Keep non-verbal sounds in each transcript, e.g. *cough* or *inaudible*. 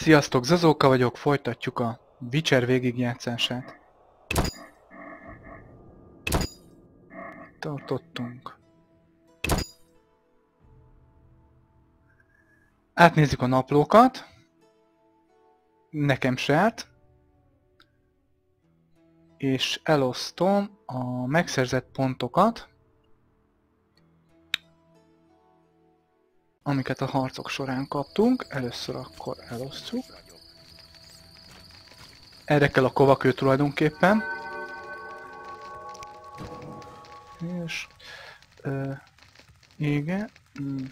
Sziasztok, Zazóka vagyok, folytatjuk a Witcher végigjátszását. Tartottunk. Átnézzük a naplókat. Nekem se. És elosztom a megszerzett pontokat. Amiket a harcok során kaptunk. Először akkor elosztjuk. Erre kell a kovakő tulajdonképpen. És... Ö, igen. Mm.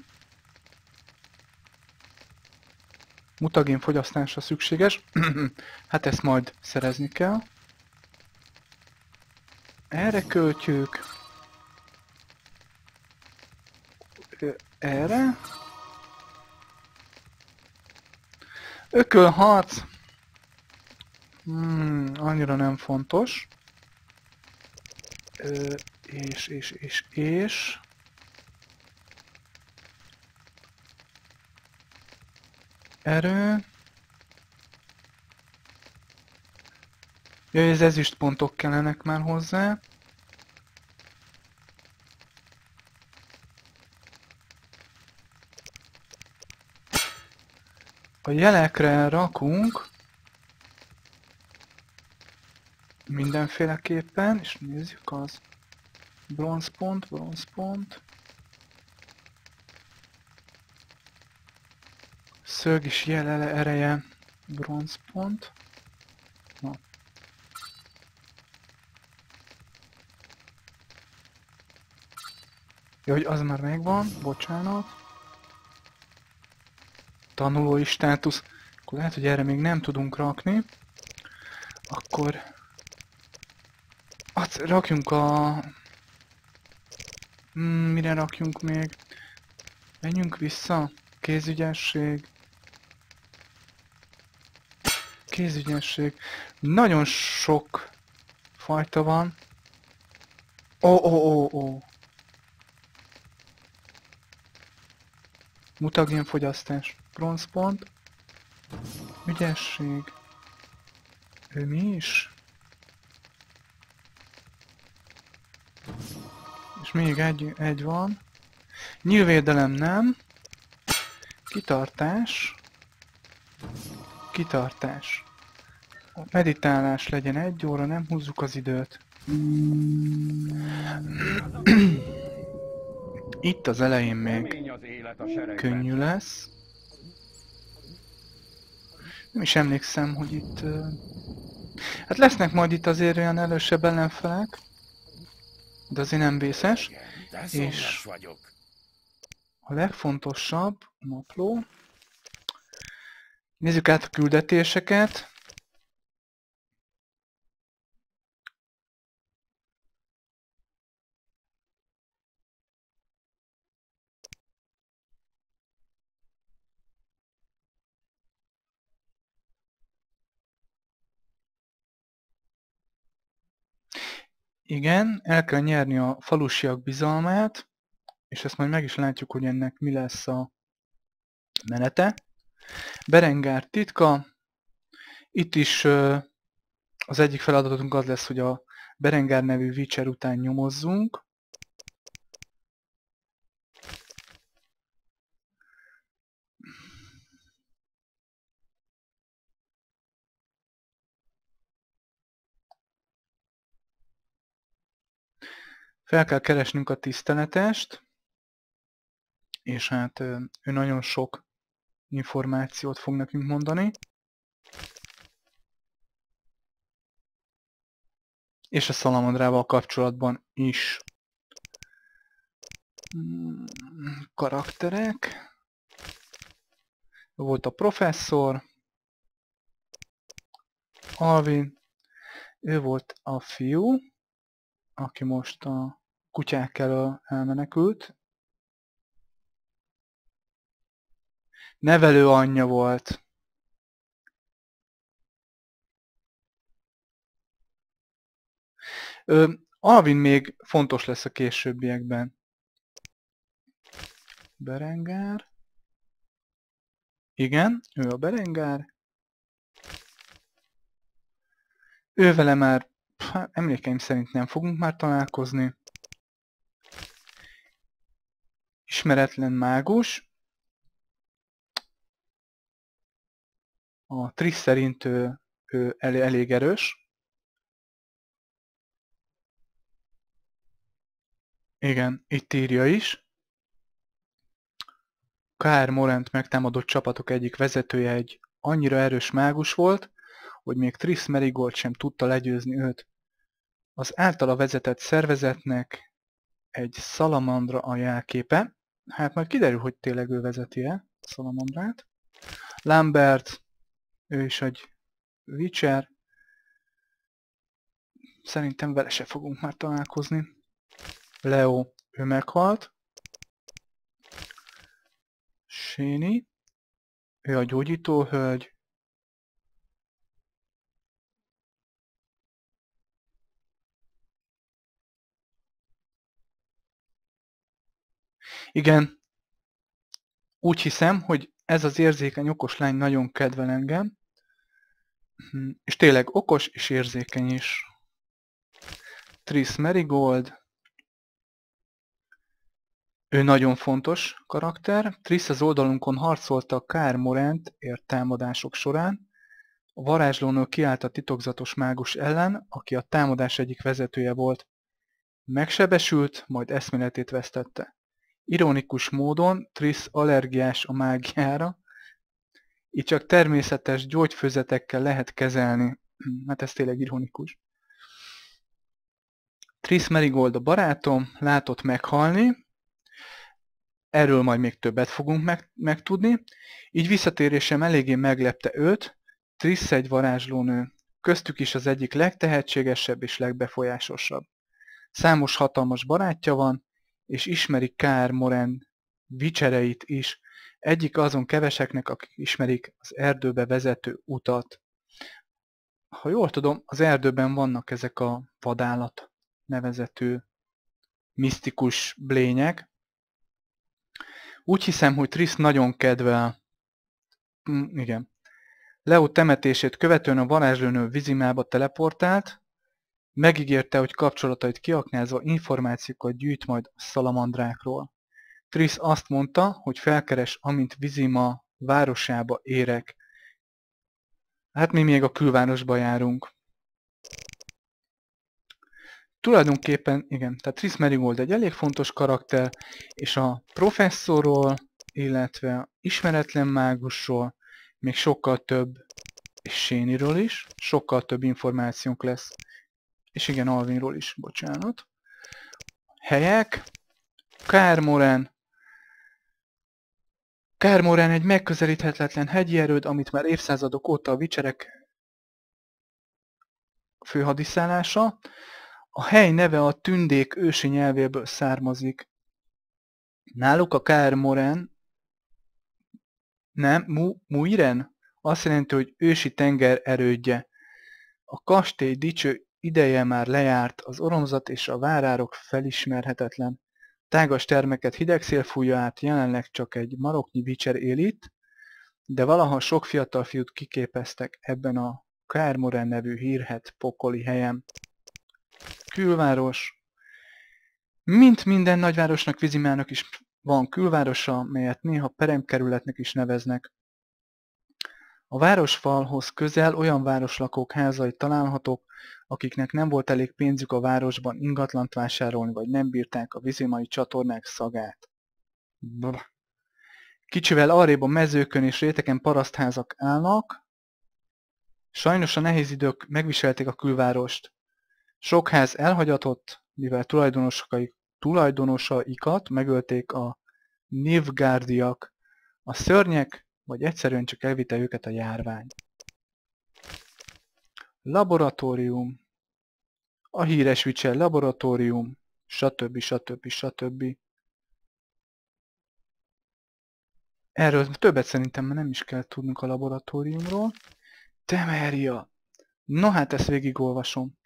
Mutagén fogyasztása szükséges. *clears throat* hát ezt majd szerezni kell. Erre költjük. Erre. Ökölharc. Hmm, annyira nem fontos. Ö, és, és, és, és... Erő. Jaj, ez ezüst pontok kellenek már hozzá. A jelekre rakunk mindenféleképpen, és nézzük az bronzpont, bronzpont. Szög is jelele ereje, bronzpont. Na. Jó, hogy az már megvan, bocsánat tanulói státusz, akkor lehet, hogy erre még nem tudunk rakni. Akkor azt rakjunk a... Hmm, mire rakjunk még? Menjünk vissza. Kézügyesség. Kézügyesség. Nagyon sok fajta van. Ó, ó, ó, ó. Mutagénfogyasztás bronzpont. Ügyesség. Ő mi is? És még egy, egy van. Nyilvédelem nem. Kitartás. Kitartás. A meditálás legyen egy óra, nem húzzuk az időt. *coughs* Itt az elején még könnyű lesz. Nem is emlékszem, hogy itt... Hát lesznek majd itt azért olyan elősebb ellenfelek, de azért nem vészes. És a legfontosabb napló. Nézzük át a küldetéseket. Igen, el kell nyerni a falusiak bizalmát, és ezt majd meg is látjuk, hogy ennek mi lesz a menete. Berengár titka. Itt is az egyik feladatunk az lesz, hogy a Berengár nevű Witcher után nyomozzunk. Fel kell keresnünk a tiszteletest, és hát ő nagyon sok információt fog nekünk mondani. És a szalamandrával kapcsolatban is. Hmm, karakterek. Volt a professzor. Alvin. Ő volt a fiú aki most a kutyák elől elmenekült. Nevelő anyja volt. Ö, Alvin még fontos lesz a későbbiekben. Berengár. Igen, ő a berengár. Ővele már hát emlékeim szerint nem fogunk már találkozni. Ismeretlen mágus. A Triss szerint ő, ő el, elég erős. Igen, itt írja is. K.R. Morant megtámadott csapatok egyik vezetője egy annyira erős mágus volt, hogy még Triss Merigold sem tudta legyőzni őt. Az általa vezetett szervezetnek egy szalamandra a jelképe. Hát majd kiderül, hogy tényleg ő vezeti-e szalamandrát. Lambert, ő is egy Witcher. Szerintem vele se fogunk már találkozni. Leo, ő meghalt. Séni, ő a gyógyító hölgy. Igen, úgy hiszem, hogy ez az érzékeny okos lány nagyon kedvel engem, hm, és tényleg okos és érzékeny is. Triss Merigold, ő nagyon fontos karakter. Triss az oldalunkon harcolta Kár Morent ért támadások során. A varázslónő kiállt a titokzatos mágus ellen, aki a támadás egyik vezetője volt. Megsebesült, majd eszméletét vesztette. Ironikus módon Triss allergiás a mágiára, így csak természetes gyógyfőzetekkel lehet kezelni. Hát ez tényleg ironikus. Triss Merigold a barátom, látott meghalni, Erről majd még többet fogunk meg, megtudni. Így visszatérésem eléggé meglepte őt, Triss egy varázslónő, köztük is az egyik legtehetségesebb és legbefolyásosabb. Számos hatalmas barátja van, és ismeri Kár Moren vicsereit is, egyik azon keveseknek, akik ismerik az erdőbe vezető utat. Ha jól tudom, az erdőben vannak ezek a vadállat nevezető misztikus blények, úgy hiszem, hogy Triss nagyon kedvel. Mm, igen. Leo temetését követően a varázslőnő Vizimába teleportált, megígérte, hogy kapcsolatait kiaknázva információkat gyűjt majd a szalamandrákról. Triss azt mondta, hogy felkeres, amint Vizima városába érek. Hát mi még a külvárosba járunk. Tulajdonképpen, igen, tehát Triss Merigold egy elég fontos karakter, és a professzorról, illetve ismeretlen mágusról még sokkal több, és Séniről is, sokkal több információnk lesz. És igen, Alvinról is, bocsánat. Helyek, Kármoren. Kármoren egy megközelíthetetlen hegyi erőd, amit már évszázadok óta a vicserek főhadiszállása. A hely neve a tündék ősi nyelvéből származik. Náluk a Kár Moren, nem, Mu, Muiren, azt jelenti, hogy ősi tenger erődje. A kastély dicső ideje már lejárt, az oromzat és a várárok felismerhetetlen. Tágas termeket hideg szél fújja át, jelenleg csak egy maroknyi vicser él itt, de valaha sok fiatal fiút kiképeztek ebben a Kármoren nevű hírhet pokoli helyen külváros. Mint minden nagyvárosnak, Vizimának is van külvárosa, melyet néha peremkerületnek is neveznek. A városfalhoz közel olyan városlakók házai találhatók, akiknek nem volt elég pénzük a városban ingatlant vásárolni, vagy nem bírták a vizimai csatornák szagát. Brr. Kicsivel arrébb a mezőkön és réteken parasztházak állnak. Sajnos a nehéz idők megviselték a külvárost. Sok ház elhagyatott, mivel tulajdonosaikat megölték a Nilfgaardiak, a szörnyek, vagy egyszerűen csak elvitte őket a járvány. Laboratórium, a híres Witcher laboratórium, stb. stb. stb. Erről többet szerintem nem is kell tudnunk a laboratóriumról. Temeria! No hát ezt végigolvasom.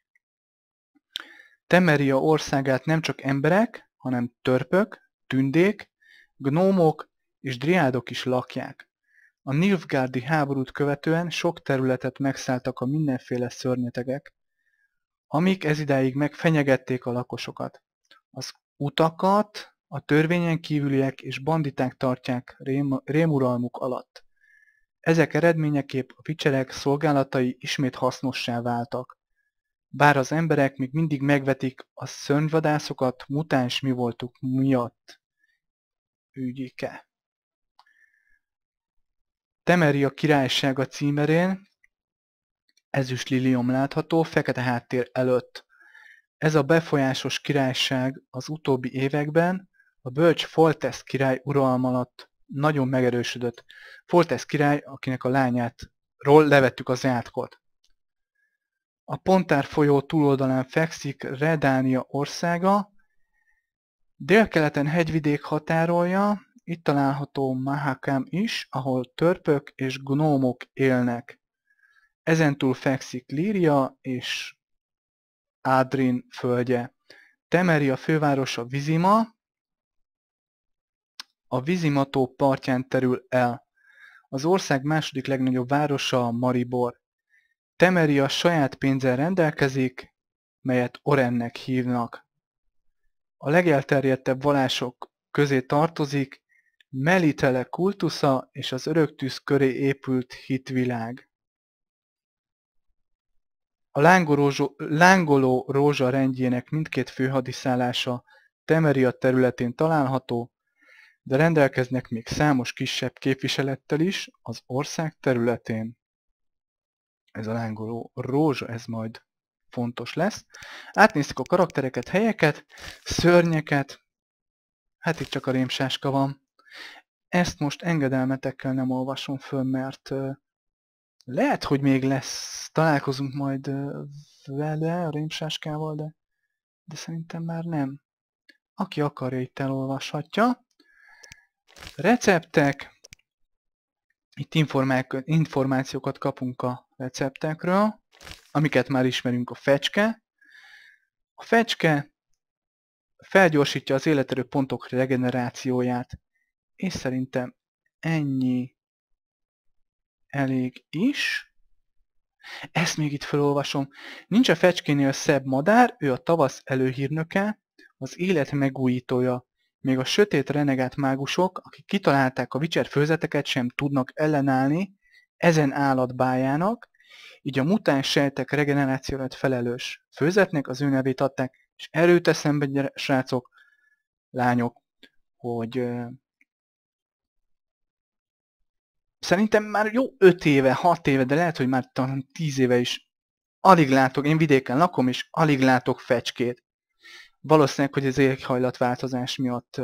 Temeria országát nem csak emberek, hanem törpök, tündék, gnómok és driádok is lakják. A Nilfgaardi háborút követően sok területet megszálltak a mindenféle szörnyetegek. amik ezidáig meg fenyegették a lakosokat. Az utakat a törvényen kívüliek és banditák tartják rém, rémuralmuk alatt. Ezek eredményeképp a vicserek szolgálatai ismét hasznossá váltak. Bár az emberek még mindig megvetik a szörnyvadászokat mutáns mi voltuk miatt. Ügyike. Temeria királysága címerén ezüst lilium látható fekete háttér előtt. Ez a befolyásos királyság az utóbbi években a bölcs Foltest király uralma alatt nagyon megerősödött. Foltest király, akinek a lányátról levettük az átkot. A Pontár folyó túloldalán fekszik Redánia országa, délkeleten hegyvidék határolja, itt található Mahakam is, ahol törpök és gnómok élnek. Ezentúl fekszik Líria és Ádrin földje. Temeria fővárosa Vizima, a Vizimató partján terül el. Az ország második legnagyobb városa Maribor. Temeria saját pénzzel rendelkezik, melyet Orennek hívnak. A legelterjedtebb vallások közé tartozik Melitele kultusza és az öröktűz köré épült hitvilág. A lángoló rózsa rendjének mindkét főhadiszállása Temeria területén található, de rendelkeznek még számos kisebb képviselettel is az ország területén. Ez a lángoló rózsa, ez majd fontos lesz. Átnéztük a karaktereket, helyeket, szörnyeket, hát itt csak a rémsáska van. Ezt most engedelmetekkel nem olvasom föl, mert lehet, hogy még lesz, találkozunk majd vele, a rémsáskával, de, de szerintem már nem. Aki akarja, itt elolvashatja. Receptek. Itt információkat kapunk a receptekről, amiket már ismerünk a fecske. A fecske felgyorsítja az életerő pontok regenerációját, és szerintem ennyi elég is. Ezt még itt felolvasom. Nincs a fecskénél szebb madár, ő a tavasz előhírnöke, az élet megújítója. Még a sötét renegát mágusok, akik kitalálták a Witcher főzeteket sem tudnak ellenállni ezen állat bájának, így a mutáns sejtek regenerációra felelős főzetnek az ő nevét adták, és erőt eszembe, srácok, lányok, hogy szerintem már jó 5 éve, 6 éve, de lehet, hogy már talán 10 éve is alig látok, én vidéken lakom, és alig látok fecskét. Valószínűleg, hogy az éghajlatváltozás miatt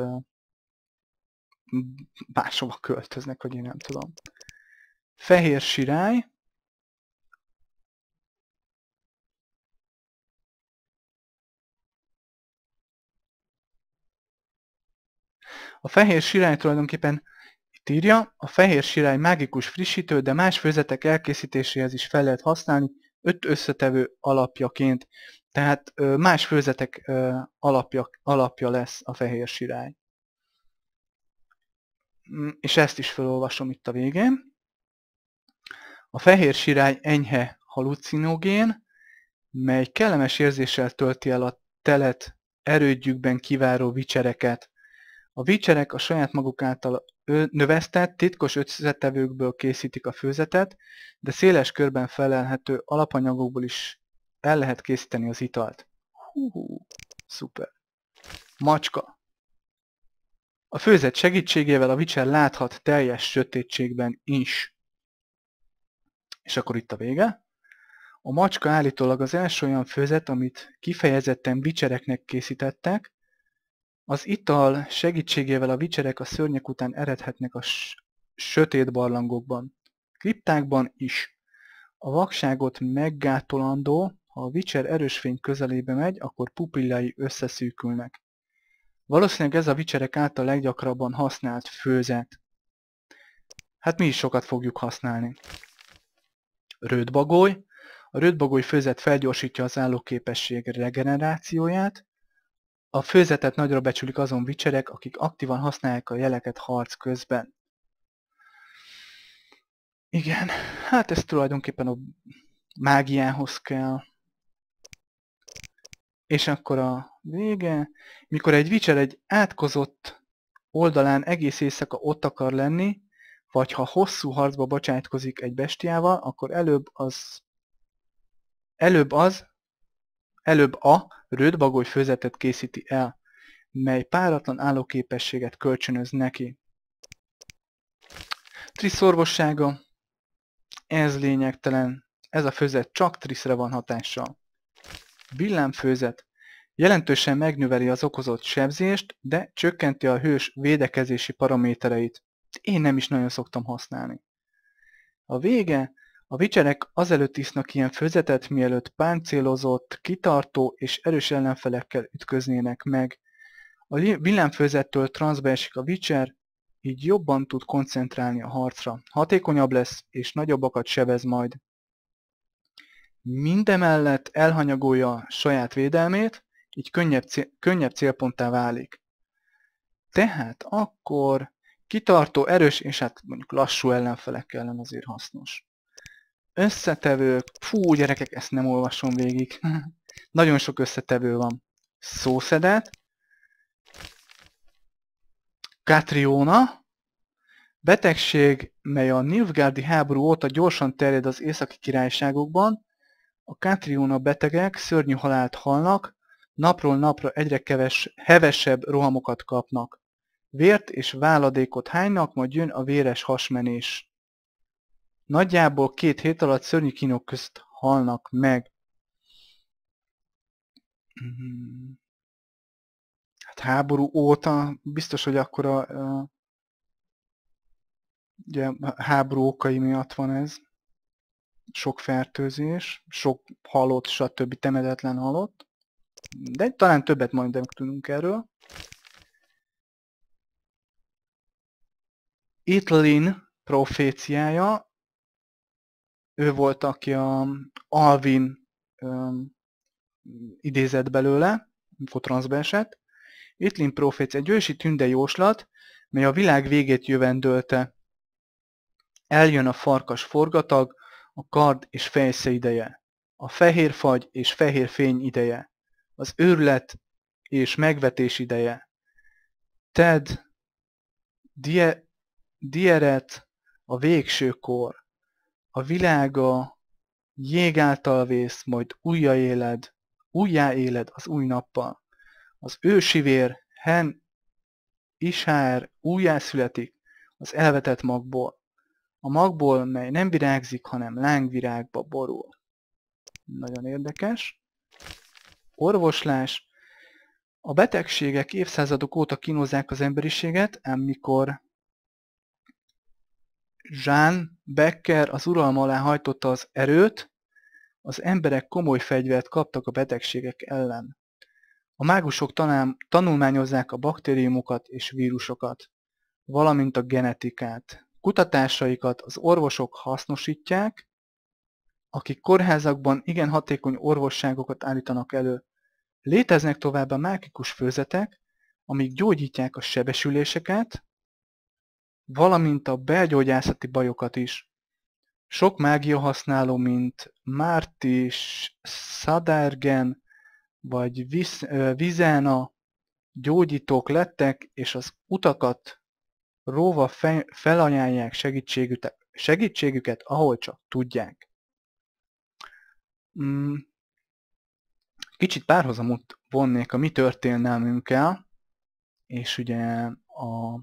máshova költöznek, hogy én nem tudom. Fehér sirály. A fehér sirály tulajdonképpen itt írja, a fehér sirály mágikus frissítő, de más főzetek elkészítéséhez is fel lehet használni, öt összetevő alapjaként. Tehát más főzetek alapja, alapja lesz a fehér sirály. Mm, és ezt is felolvasom itt a végén. A fehér sirály enyhe halucinogén, mely kellemes érzéssel tölti el a telet erődjükben kiváró vicsereket. A vicserek a saját maguk által növesztett, titkos összetevőkből készítik a főzetet, de széles körben felelhető alapanyagokból is el lehet készíteni az italt. Hú, szuper. Macska. A főzet segítségével a Witcher láthat teljes sötétségben is. És akkor itt a vége. A macska állítólag az első olyan főzet, amit kifejezetten vicsereknek készítettek, az ital segítségével a vicserek a szörnyek után eredhetnek a sötét barlangokban. Kriptákban is. A vakságot meggátolandó, ha a vicser erős fény közelébe megy, akkor pupillái összeszűkülnek. Valószínűleg ez a vicserek által leggyakrabban használt főzet. Hát mi is sokat fogjuk használni. Rödbagoly. A rödbagoly főzet felgyorsítja az állóképesség regenerációját, a főzetet nagyra becsülik azon vicserek, akik aktívan használják a jeleket harc közben. Igen, hát ez tulajdonképpen a mágiához kell. És akkor a vége, mikor egy Witcher egy átkozott oldalán egész éjszaka ott akar lenni, vagy ha hosszú harcba bocsátkozik egy bestiával, akkor előbb az előbb az, előbb a rödbagoly főzetet készíti el, mely páratlan állóképességet kölcsönöz neki. Trisz orvossága, ez lényegtelen, ez a főzet csak Triszre van hatással. Villámfőzet jelentősen megnöveli az okozott sebzést, de csökkenti a hős védekezési paramétereit. Én nem is nagyon szoktam használni. A vége, a vicserek azelőtt isznak ilyen főzetet, mielőtt páncélozott, kitartó és erős ellenfelekkel ütköznének meg. A villámfőzettől transzbe esik a vicser, így jobban tud koncentrálni a harcra. Hatékonyabb lesz, és nagyobbakat sebez majd. Mindemellett elhanyagolja saját védelmét, így könnyebb, cél, könnyebb célponttá válik. Tehát akkor kitartó, erős és hát mondjuk lassú ellenfelek ellen azért hasznos. Összetevők, fú gyerekek, ezt nem olvasom végig. *laughs* Nagyon sok összetevő van. Szószedet, Katriona, betegség, mely a Nilfgaardi háború óta gyorsan terjed az északi királyságokban, a Katriona betegek szörnyű halált halnak, napról napra egyre keves, hevesebb rohamokat kapnak. Vért és váladékot hánynak, majd jön a véres hasmenés. Nagyjából két hét alatt szörnyű kínok közt halnak meg. Hmm. Hát háború óta biztos, hogy akkor a, ugye, háború okai miatt van ez. Sok fertőzés, sok halott, stb. temedetlen halott. De talán többet majd tudunk erről. Itlin proféciája, ő volt, aki a Alvin um, idézett belőle, fotranszbe esett. Itlin profécia egy ősi tünde jóslat, mely a világ végét jövendölte. Eljön a farkas forgatag, a kard és fejsze ideje, a fehér fagy és fehér fény ideje, az őrlet és megvetés ideje. Ted, die, Dieret, a végső kor, a világa jég által vész, majd újjáéled, újjáéled az új nappal. Az ősivér, Hen, Ishár újjászületik az elvetett magból. A magból, mely nem virágzik, hanem lángvirágba borul. Nagyon érdekes. Orvoslás. A betegségek évszázadok óta kínozzák az emberiséget, ám mikor Jean Becker az uralma alá hajtotta az erőt, az emberek komoly fegyvert kaptak a betegségek ellen. A mágusok tanám, tanulmányozzák a baktériumokat és vírusokat, valamint a genetikát. Kutatásaikat az orvosok hasznosítják, akik kórházakban igen hatékony orvosságokat állítanak elő. Léteznek továbbá mágikus főzetek, amik gyógyítják a sebesüléseket, valamint a belgyógyászati bajokat is. Sok mágia használó, mint Mártis, Szadergen vagy Vizena gyógyítók lettek, és az utakat róva felanyálják segítségüket, segítségüket, ahol csak tudják. Mm. Kicsit párhuzamot vonnék a mi történelmünkkel, és ugye a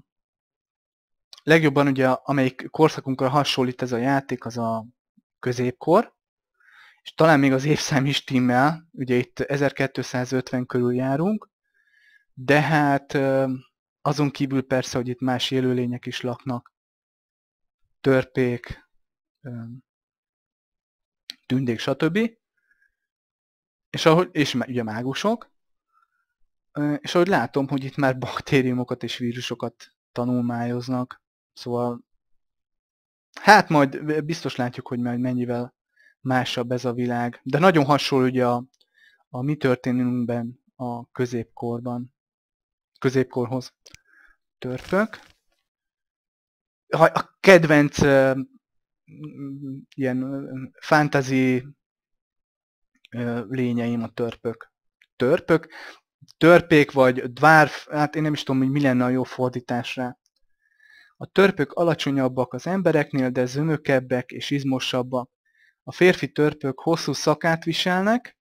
Legjobban ugye, amelyik korszakunkra hasonlít ez a játék, az a középkor, és talán még az évszám is timmel, ugye itt 1250 körül járunk, de hát azon kívül persze, hogy itt más élőlények is laknak, törpék, tündék, stb. És, ahogy, és ugye mágusok, és ahogy látom, hogy itt már baktériumokat és vírusokat tanulmányoznak, Szóval hát majd biztos látjuk, hogy majd mennyivel másabb ez a világ. De nagyon hasonló ugye a, a mi történünkben a középkorban, középkorhoz törpök. A kedvenc uh, ilyen fantasy lényeim a törpök. törpök, törpék vagy dwarf, hát én nem is tudom, hogy mi lenne a jó fordításra. A törpök alacsonyabbak az embereknél, de zömökebbek és izmosabbak. A férfi törpök hosszú szakát viselnek,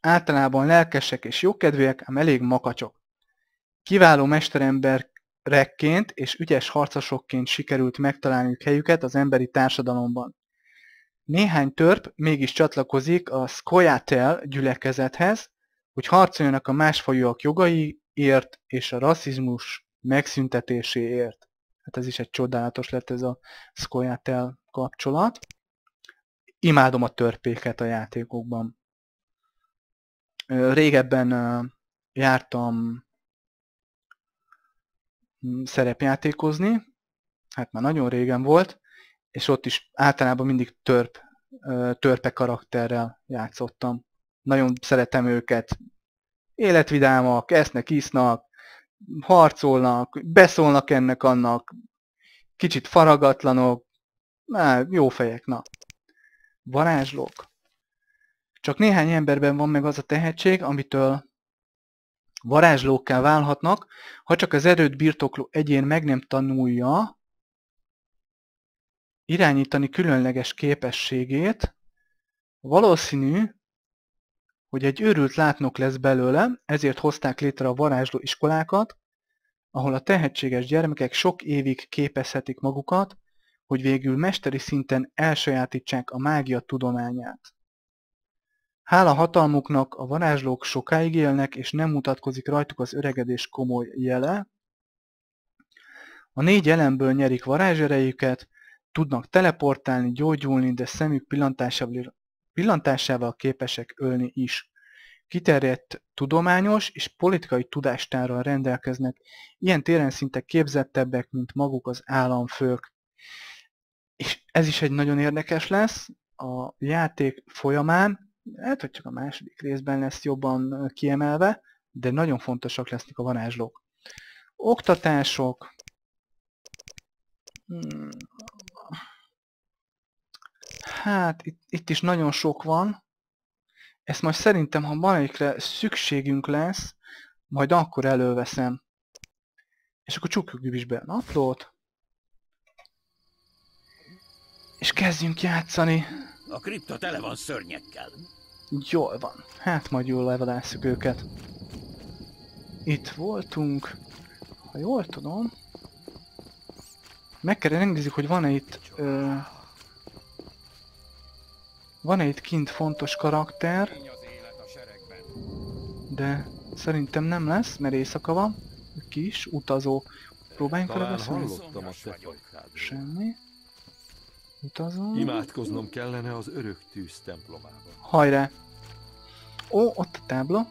általában lelkesek és jókedvűek, ám elég makacsok. Kiváló mesteremberekként és ügyes harcosokként sikerült megtalálniuk helyüket az emberi társadalomban. Néhány törp mégis csatlakozik a Skoyatel gyülekezethez, hogy harcoljanak a másfajúak jogaiért és a rasszizmus megszüntetéséért. Hát ez is egy csodálatos lett ez a Skoyatel kapcsolat. Imádom a törpéket a játékokban. Régebben jártam hm, szerepjátékozni, hát már nagyon régen volt, és ott is általában mindig törp, törpe karakterrel játszottam. Nagyon szeretem őket. Életvidámak, esznek, isznak, harcolnak, beszólnak ennek annak, kicsit faragatlanok, Á, jó fejek, na. Varázslók. Csak néhány emberben van meg az a tehetség, amitől varázslókká válhatnak, ha csak az erőt birtokló egyén meg nem tanulja irányítani különleges képességét, valószínű, hogy egy őrült látnok lesz belőle, ezért hozták létre a varázsló iskolákat, ahol a tehetséges gyermekek sok évig képezhetik magukat, hogy végül mesteri szinten elsajátítsák a mágia tudományát. Hála hatalmuknak a varázslók sokáig élnek, és nem mutatkozik rajtuk az öregedés komoly jele. A négy elemből nyerik varázserejüket, tudnak teleportálni, gyógyulni, de szemük pillantásával, pillantásával képesek ölni is. Kiterjedt tudományos és politikai tudástárral rendelkeznek, ilyen téren szinte képzettebbek, mint maguk az államfők. És ez is egy nagyon érdekes lesz a játék folyamán, lehet, hogy csak a második részben lesz jobban kiemelve, de nagyon fontosak lesznek a varázslók. Oktatások. Hát, itt, itt is nagyon sok van. Ezt majd szerintem, ha valamelyikre szükségünk lesz, majd akkor előveszem. És akkor csukjuk is be a naplót. És kezdjünk játszani. A kripta tele van szörnyekkel. Jól van. Hát majd jól levadászuk őket. Itt voltunk. Ha jól tudom. Meg kell hogy van-e itt... Ö, van-e itt kint fontos karakter. De szerintem nem lesz, mert éjszaka van. Kis utazó. Próbáljunk vele beszélni. Semmi. Utazom. Imádkoznom kellene az örök tűz templomában. Hajrá! Ó, ott a tábla.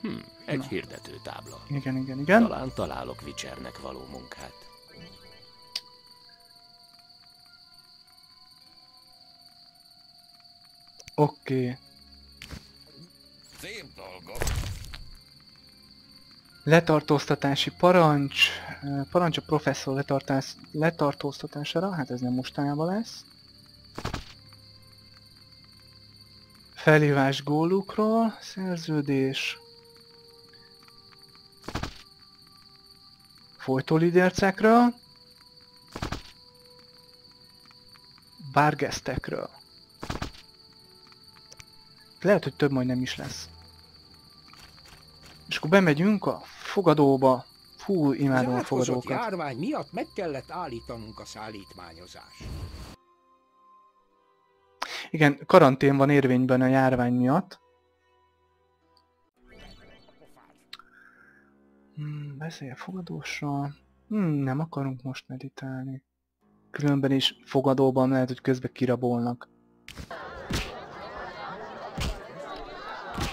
Hm, egy Na. hirdető tábla. Igen, igen, igen. Talán találok Witchernek való munkát. Oké. Okay. Szép dolgok. Letartóztatási parancs. Parancs a professzor letartás, letartóztatására. Hát ez nem mostanában lesz. Felhívás gólukról. Szerződés. Folytólidercekről. Bárgesztekről. Lehet, hogy több majd nem is lesz. És akkor bemegyünk a fogadóba. Fú, imádom a fogadókat. Járvány miatt meg kellett állítanunk a szállítmányozást. Igen, karantén van érvényben a járvány miatt. Hmm, beszélj a fogadóssal. Hmm, nem akarunk most meditálni. Különben is fogadóban lehet, hogy közben kirabolnak.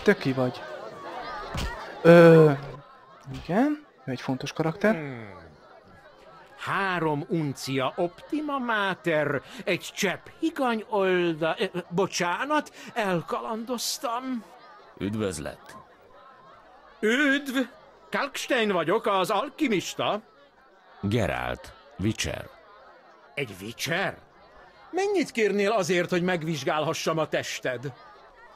Töki vagy. Ö, igen, egy fontos karakter. Hmm. Három uncia optima mater, egy csepp higany olda... Eh, bocsánat, elkalandoztam. Üdvözlet. Üdv! Kalkstein vagyok, az alkimista. Gerált, Witcher. Egy Witcher? Mennyit kérnél azért, hogy megvizsgálhassam a tested?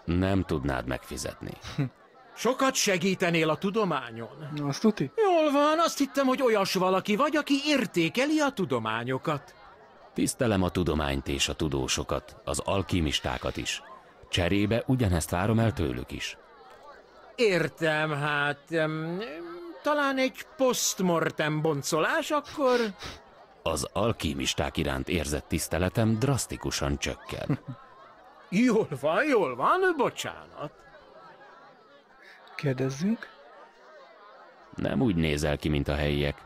Nem tudnád megfizetni. *laughs* Sokat segítenél a tudományon. Azt tuti? Jól van, azt hittem, hogy olyas valaki vagy, aki értékeli a tudományokat. Tisztelem a tudományt és a tudósokat, az alkimistákat is. Cserébe ugyanezt várom el tőlük is. Értem, hát... em, talán egy postmortem boncolás, akkor... Az alkimisták iránt érzett tiszteletem drasztikusan csökken. *laughs* Jól van, jól van, bocsánat. Kérdezzünk. Nem úgy nézel ki, mint a helyiek.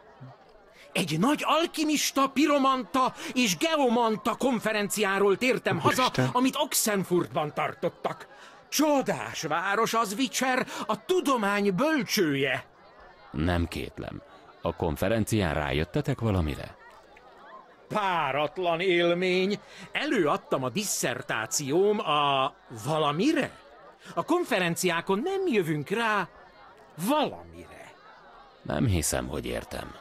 Egy nagy alkimista, piromanta és geomanta konferenciáról tértem haza, Úristen. amit Oxenfurtban tartottak. Csodás város az Witcher, a tudomány bölcsője. Nem kétlem. A konferencián rájöttetek valamire? Páratlan élmény. Előadtam a disszertációm a valamire. A konferenciákon nem jövünk rá valamire. Nem hiszem, hogy értem.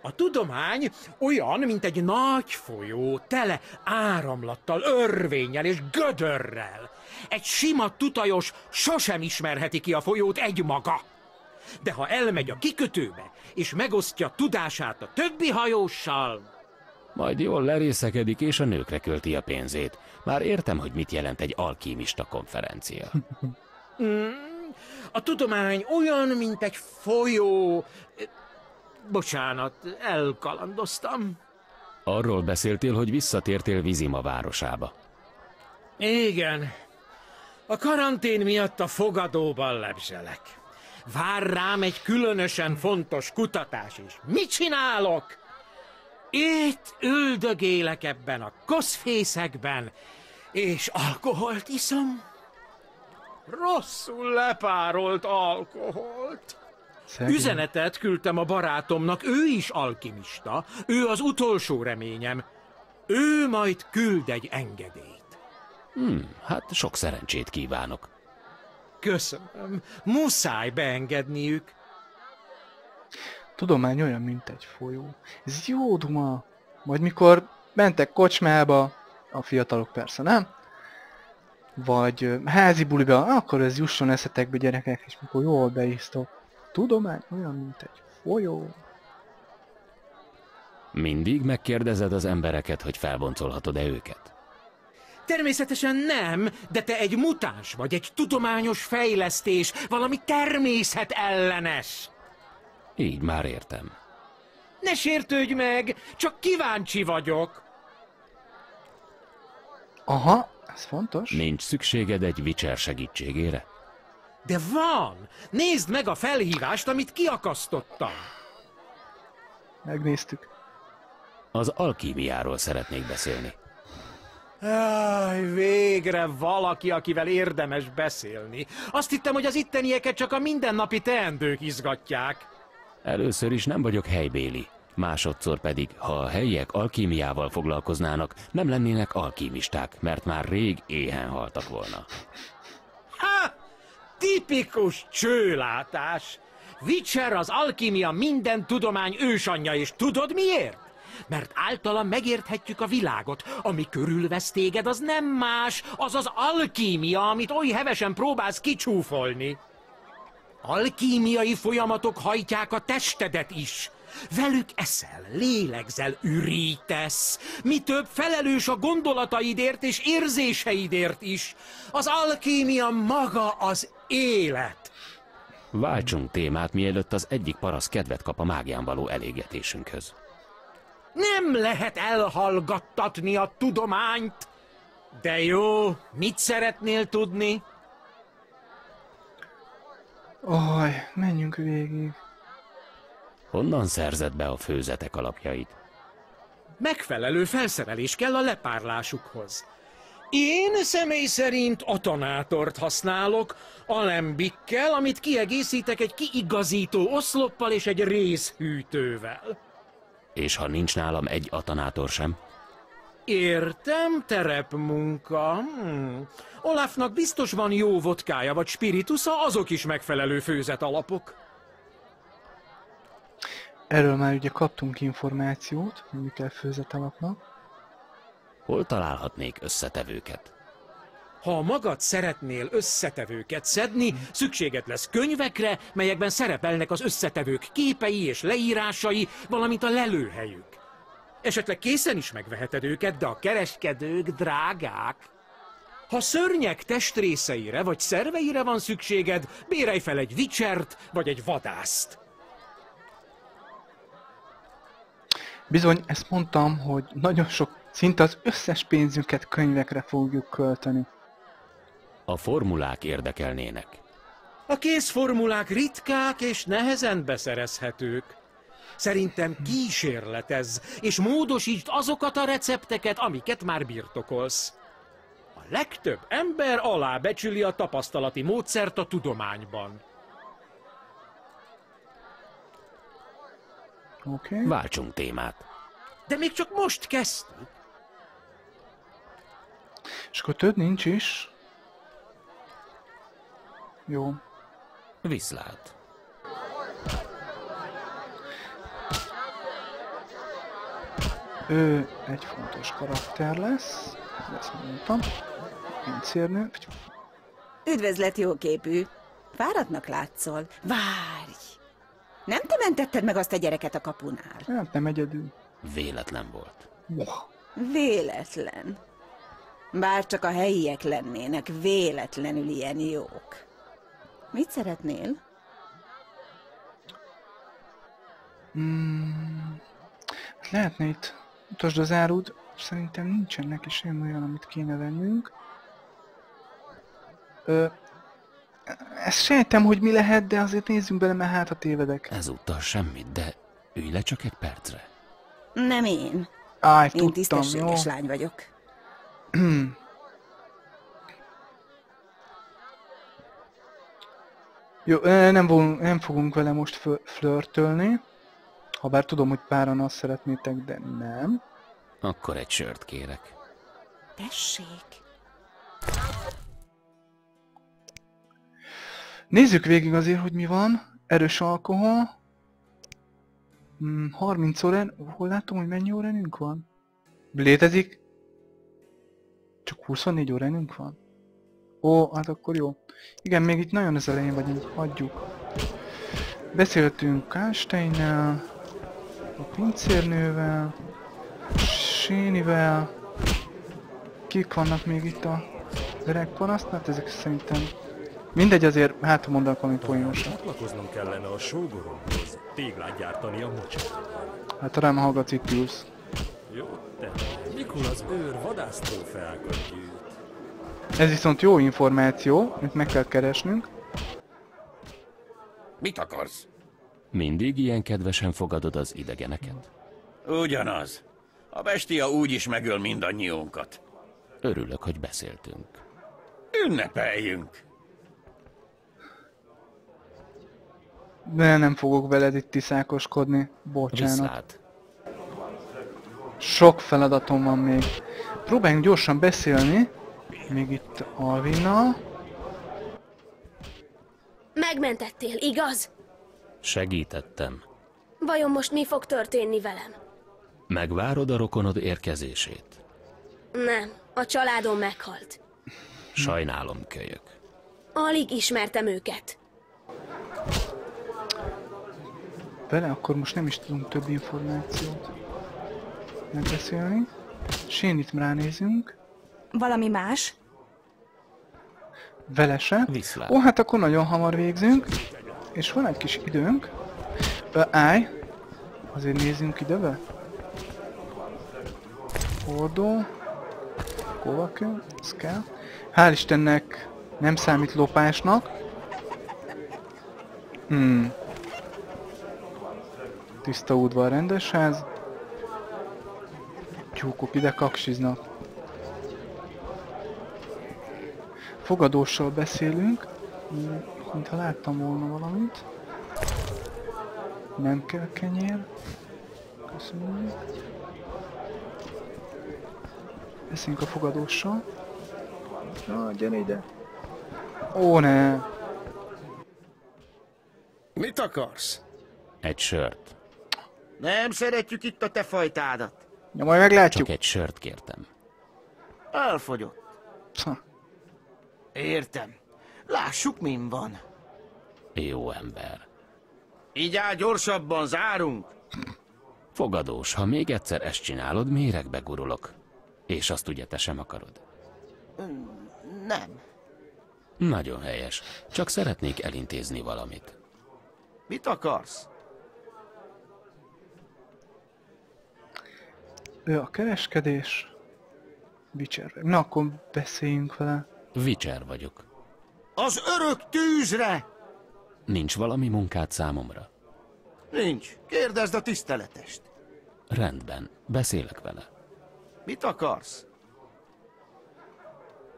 A tudomány olyan, mint egy nagy folyó, tele áramlattal, örvényel és gödörrel. Egy sima tutajos sosem ismerheti ki a folyót egymaga. De ha elmegy a kikötőbe, és megosztja tudását a többi hajóssal, Majd jól lerészekedik és a nőkre költi a pénzét. Már értem, hogy mit jelent egy alkimista konferencia. a tudomány olyan, mint egy folyó... Bocsánat, elkalandoztam. Arról beszéltél, hogy visszatértél Vizima városába. Igen. A karantén miatt a fogadóban lebzselek. Vár rám egy különösen fontos kutatás is. Mit csinálok? Itt üldögélek ebben a koszfészekben, és alkoholt iszom. Rosszul lepárolt alkoholt. Szegény. Üzenetet küldtem a barátomnak, ő is alkimista, ő az utolsó reményem. Ő majd küld egy engedélyt. Hmm, hát sok szerencsét kívánok. Köszönöm. Muszáj beengedniük. Tudomány olyan, mint egy folyó. Ez jó duma. Majd mikor mentek kocsmába, a fiatalok persze nem, vagy házi buliba, akkor ez jusson eszetekbe gyerekek, és mikor jól beisztok. Tudomány olyan, mint egy folyó. Mindig megkérdezed az embereket, hogy felboncolhatod-e őket. Természetesen nem, de te egy mutáns vagy, egy tudományos fejlesztés, valami természet ellenes. Így már értem. Ne sértődj meg, csak kíváncsi vagyok. Aha, ez fontos. Nincs szükséged egy Witcher segítségére? De van! Nézd meg a felhívást, amit kiakasztottam. Megnéztük. Az alkímiáról szeretnék beszélni. Áj, végre valaki, akivel érdemes beszélni. Azt hittem, hogy az ittenieket csak a mindennapi teendők izgatják. Először is nem vagyok helybéli, másodszor pedig, ha a helyiek alkímiával foglalkoznának, nem lennének alkimisták, mert már rég éhen haltak volna. Ha! Tipikus csőlátás! Witcher az alkímia minden tudomány ősanyja, és tudod miért? Mert általa megérthetjük a világot. Ami körülvesz téged, az nem más, az az alkímia, amit oly hevesen próbálsz kicsúfolni. Alkímiai folyamatok hajtják a testedet is. Velük eszel, lélegzel, ürítesz. Mi több felelős a gondolataidért és érzéseidért is. Az alkímia maga az élet. Váltsunk témát, mielőtt az egyik parasz kedvet kap a mágián való elégetésünkhöz. Nem lehet elhallgattatni a tudományt. De jó, mit szeretnél tudni? Oj, menjünk végig. Honnan szerzed be a főzetek alapjait? Megfelelő felszerelés kell a lepárlásukhoz. Én személy szerint atonátort használok, alembikkel, amit kiegészítek egy kiigazító oszloppal és egy rézhűtővel. És ha nincs nálam egy atanátor sem? Értem, terepmunka. Hmm. Olafnak biztos van jó vodkája vagy spiritusza, azok is megfelelő főzet alapok. Erről már ugye kaptunk információt, hogy mi kell főzetalapnak. Hol találhatnék összetevőket? Ha magad szeretnél összetevőket szedni, szükséged lesz könyvekre, melyekben szerepelnek az összetevők képei és leírásai, valamint a lelőhelyük. Esetleg készen is megveheted őket, de a kereskedők drágák. Ha szörnyek testrészeire vagy szerveire van szükséged, bérelj fel egy vicsert vagy egy vadászt. Bizony, ezt mondtam, hogy nagyon sok, szinte az összes pénzünket könyvekre fogjuk költeni. A formulák érdekelnének. A készformulák ritkák és nehezen beszerezhetők. Szerintem kísérletez, és módosítsd azokat a recepteket, amiket már birtokolsz. A legtöbb ember alábecsüli a tapasztalati módszert a tudományban. Okay. Váltsunk témát. De még csak most kezdtük. És akkor több nincs is. Jó. Viszlát. Ő egy fontos karakter lesz. Ezt mondtam. Pincérnő. Üdvözlet, jóképű! Fáradtnak látszol. Várj! Nem te mentetted meg azt a gyereket a kapunál? Hát nem egyedül. Véletlen volt. Wow. Véletlen. Bár csak a helyiek lennének véletlenül ilyen jók. Mit szeretnél? Mm, lehetne itt utasd az árud. Szerintem nincsen neki semmi olyan, amit kéne vennünk. Ö, ezt sejtem, hogy mi lehet, de azért nézzünk bele, mert hát a tévedek. Ezúttal semmit, de ülj le csak egy percre. Nem én. Áj, Én tudtam, jó. tisztességes lány vagyok. Jó, nem, fogunk, nem fogunk vele most flörtölni. Habár tudom, hogy páran azt szeretnétek, de nem. Akkor egy sört kérek. Tessék. Nézzük végig azért, hogy mi van. Erős alkohol. Hmm, 30 órán... Hol látom, hogy mennyi óránünk van? Létezik? Csak 24 óránünk van? Ó, hát akkor jó. Igen, még itt nagyon az elején vagy, így hagyjuk. Beszéltünk Kánsteinnel, a pincérnővel, Sénivel. Kik vannak még itt a öreg paraszt? Hát ezek szerintem... Mindegy, azért hát ha mondanak valami poénosat. Csatlakoznom kellene a sógoromhoz, téglát gyártani a mocsárban. Hát ha nem hallgatsz, itt ülsz. Jó, te. Mikor az őr vadásztrófeákat gyűjt? Ez viszont jó információ, amit meg kell keresnünk. Mit akarsz? Mindig ilyen kedvesen fogadod az idegeneket? Ugyanaz. A bestia úgy is megöl mindannyiunkat. Örülök, hogy beszéltünk. Ünnepeljünk! De nem fogok veled itt tiszákoskodni. Bocsánat. Viszlát. Sok feladatom van még. Próbáljunk gyorsan beszélni. Még itt Alvinnal. Megmentettél, igaz? Segítettem. Vajon most mi fog történni velem? Megvárod a rokonod érkezését. Nem, a családom meghalt. Sajnálom, kölyök. Alig ismertem őket. Vele akkor most nem is tudunk több információt megbeszélni. Sénit ránézünk. Valami más? Vele se. Viszlát. Ó, hát akkor nagyon hamar végzünk. És van egy kis időnk. Ö, állj. Azért nézzünk időbe. Hordó. Kovakő. Kell. Hál' Istennek nem számít lopásnak. Hmm. Tiszta udvar, rendes ház. Tyúkok ide kaksiznak. Fogadóssal beszélünk. Hmm, Mintha láttam volna valamit. Nem kell kenyér. Köszönjük. Beszéljünk a fogadóssal. Na, gyere ide. Ó, ne. Mit akarsz? Egy sört. Nem szeretjük itt a te fajtádat. Ja, majd meglátjuk. Csak egy sört kértem. Elfogyott. Ha. Értem. Lássuk, min van. Jó ember. Így áll gyorsabban, zárunk. Fogadós, ha még egyszer ezt csinálod, méregbe gurulok. És azt ugye te sem akarod. Nem. Nagyon helyes. Csak szeretnék elintézni valamit. Mit akarsz? Ő a kereskedés. Witcher. Na, akkor beszéljünk vele. Witcher vagyok. Az örök tűzre! Nincs valami munkád számomra? Nincs. Kérdezd a tiszteletest. Rendben, beszélek vele. Mit akarsz?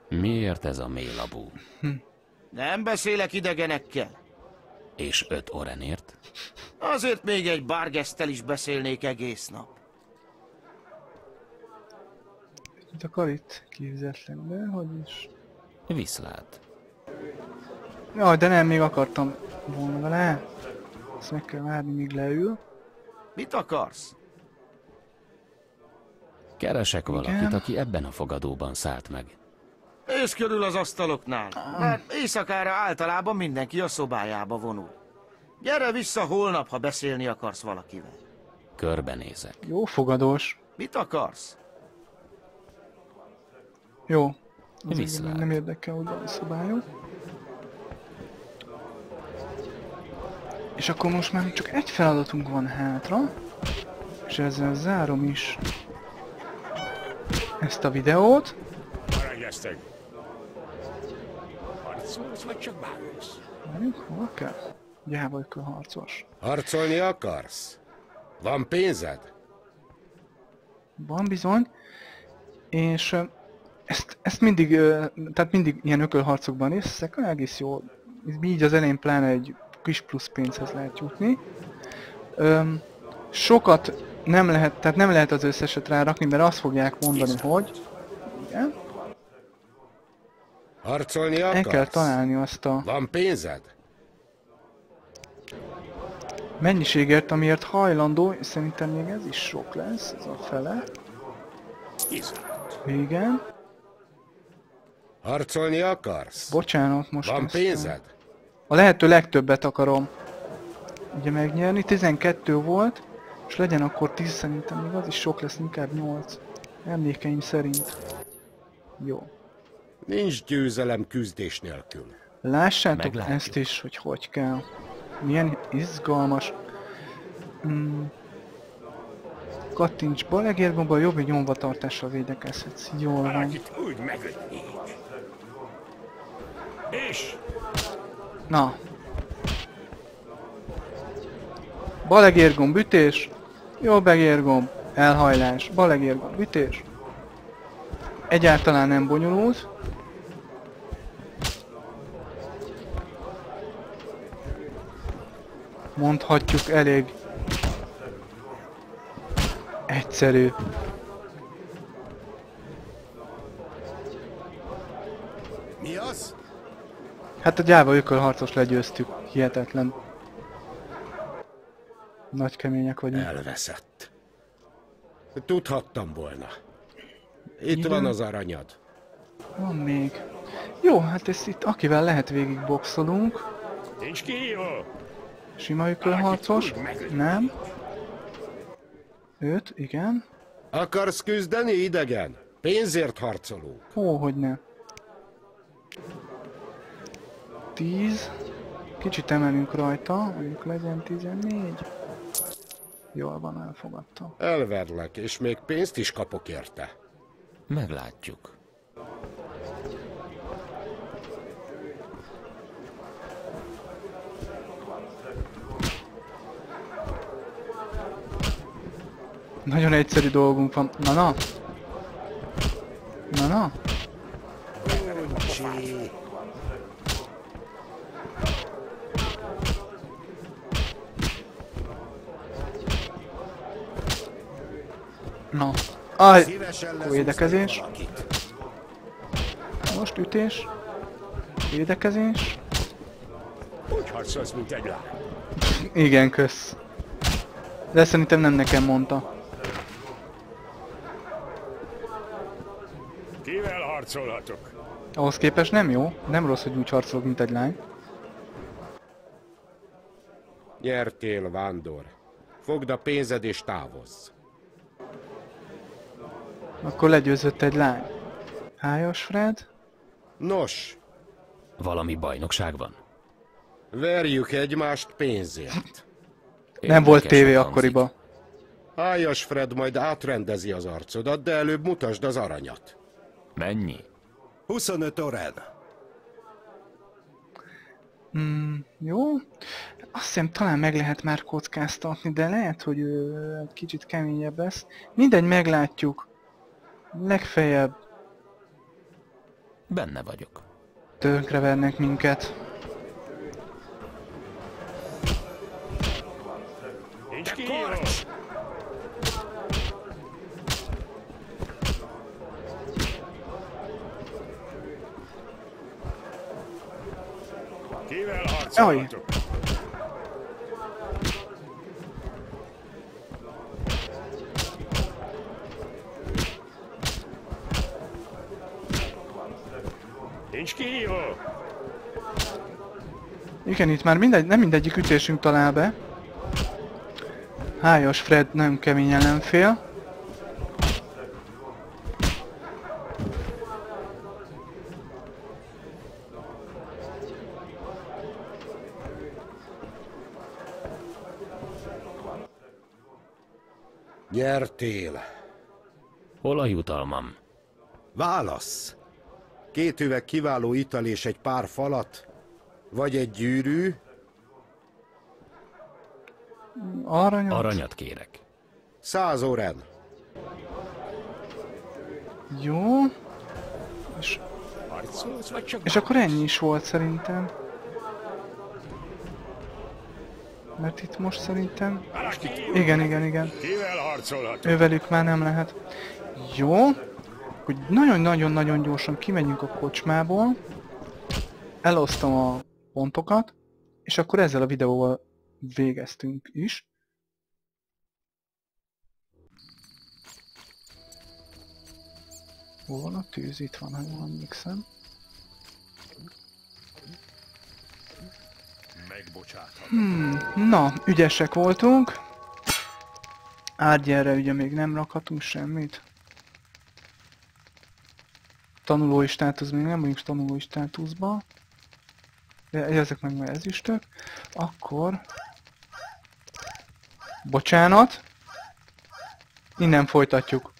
Miért ez a mélabú? Nem beszélek idegenekkel. És öt orenért? Azért még egy bárgesztel is beszélnék egész nap. Mit akar itt? Kifizetlen, de hogy is? Viszlát. Jaj, de nem, még akartam volna vele. Ezt meg kell várni, míg leül. Mit akarsz? Keresek valakit, Igen. aki ebben a fogadóban szállt meg. Nézz körül az asztaloknál, mert éjszakára általában mindenki a szobájába vonul. Gyere vissza holnap, ha beszélni akarsz valakivel. Körbenézek. Jó fogadós. Mit akarsz? Jó. Az Viszlát. nem érdekel, hogy van a szobájuk. És akkor most már csak egy feladatunk van hátra. És ezzel zárom is ezt a videót. Várjuk, hol kell? Gyáva harcos. Harcolni akarsz? Van pénzed? Van bizony. És ezt, ezt mindig, tehát mindig ilyen ökölharcokban észszek, egész jó. Így az elején pláne egy kis plusz pénzhez lehet jutni. Öm, sokat nem lehet, tehát nem lehet az összeset rárakni, mert azt fogják mondani, hogy igen, Harcolni el akarsz? kell találni azt a Van pénzed? mennyiségért, amiért hajlandó, szerintem még ez is sok lesz, ez a fele. Igen, Harcolni akarsz? bocsánat, most Van pénzed? A lehető legtöbbet akarom ugye megnyerni. 12 volt, és legyen akkor 10 szerintem még az is sok lesz, inkább 8. Emlékeim szerint. Jó. Nincs győzelem küzdés nélkül. Lássátok Meglátjuk. ezt is, hogy hogy kell. Milyen izgalmas. Mm. Kattints balegérgomba, jobb nyomvatartással védekezhetsz. Jól van. Valakit úgy megötnék. És Na. Balegérgomb ütés. Jobb egérgomb. Elhajlás. Balegérgomb ütés. Egyáltalán nem bonyolult. Mondhatjuk elég egyszerű. Mi az? Hát a gyáva ökölharcos legyőztük. Hihetetlen. Nagy kemények vagyunk. Elveszett. Tudhattam volna. Itt Igen. van az aranyad. Van még. Jó, hát ezt itt akivel lehet végig boxolunk. nincs kihívó. Sima ökölharcos. Nem. Öt, igen. Akarsz küzdeni, idegen? Pénzért harcolunk. Ó, hogy ne. Tíz. Kicsit emelünk rajta, mondjuk legyen 14. Jól van, elfogadta. Elverlek, és még pénzt is kapok érte. Meglátjuk. Nagyon egyszerű dolgunk van. Na na! Na Aj! Védekezés. Most ütés. Védekezés. Úgy harcolsz, mint egy lány. Igen, kösz. De szerintem nem nekem mondta. Kivel harcolhatok? Ahhoz képest nem jó. Nem rossz, hogy úgy harcolok, mint egy lány. Nyertél, Vándor. Fogd a pénzed és távozz. Akkor legyőzött egy lány. Hájas Fred? Nos, Valami bajnokság van? verjük egymást pénzért. Nem volt tévé hangzik. akkoriban. Hájas Fred majd átrendezi az arcodat, de előbb mutasd az aranyat. Mennyi? 25 orán. Mm, jó. Azt hiszem talán meg lehet már kockáztatni, de lehet, hogy ö, kicsit keményebb lesz. Mindegy, meglátjuk. Legfeljebb Benne vagyok. tönkrevernek minket. Nincs kiíró. Kivel harcolhatok? Nincs kihívó. Igen, itt már mindegy, nem mindegyik ütésünk talál be. Hájas Fred nem kemény ellenfél. Nyertél. Hol a jutalmam? Válasz. Két üveg kiváló ital és egy pár falat, vagy egy gyűrű, Aranyat? Aranyat kérek. száz oren. Jó. És, és akkor ennyi is volt szerintem. Mert itt most szerintem... Igen, igen, igen. Ővelük már nem lehet. Jó. Hogy nagyon-nagyon-nagyon gyorsan kimegyünk a kocsmából. Elosztom a pontokat. És akkor ezzel a videóval végeztünk is. Hol van a tűz? Itt van, ha jól emlékszem. Hmm, na, ügyesek voltunk. Árgyerre ugye még nem rakhatunk semmit. Tanulói státusz még nem vagyunk tanulói státuszba. De ezek meg már ezüstök. Akkor... Bocsánat. Innen folytatjuk.